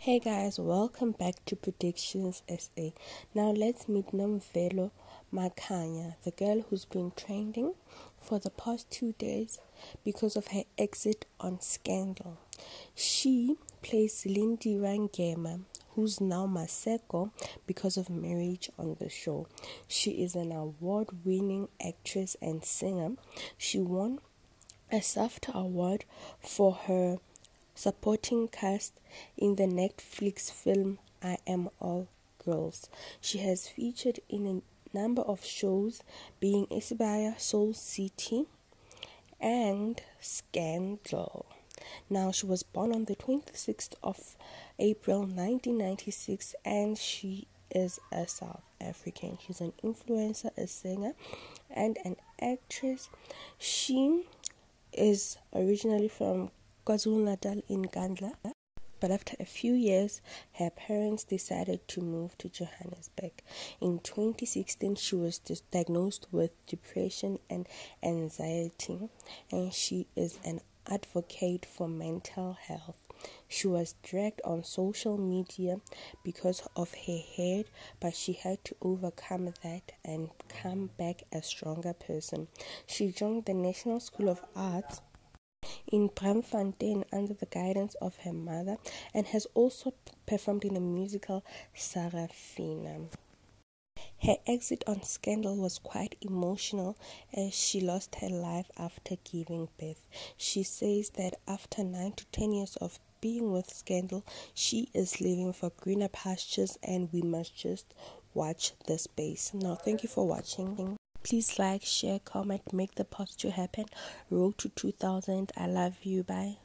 Hey guys, welcome back to Predictions SA. Now let's meet Nomvelo Makanya, the girl who's been trending for the past two days because of her exit on Scandal. She plays Lindiwe Ngema, who's now Maseko because of marriage on the show. She is an award winning actress and singer. She won a SAFTA award for her supporting cast in the Netflix film I Am All Girls. She has featured in a number of shows, being Isibaya, Soul City, and Scandal. Now, she was born on the 26th of April 1996 and she is a South African. She's an influencer, a singer, and an actress. She is originally from KwaZulu Natal in Nkandla. But after a few years, her parents decided to move to Johannesburg. In 2016, she was diagnosed with depression and anxiety, and she is an advocate for mental health. She was dragged on social media because of her hair, but she had to overcome that and come back a stronger person. She joined the National School of Arts in Braamfontein under the guidance of her mother and has also performed in the musical Sarafina. Her exit on Scandal was quite emotional as she lost her life after giving birth. She says that after 9 to 10 years of being with Scandal, she is leaving for greener pastures and we must just watch the space. Now, thank you for watching. Please like, share, comment, make the post to happen. Road to 2000. I love you. Bye.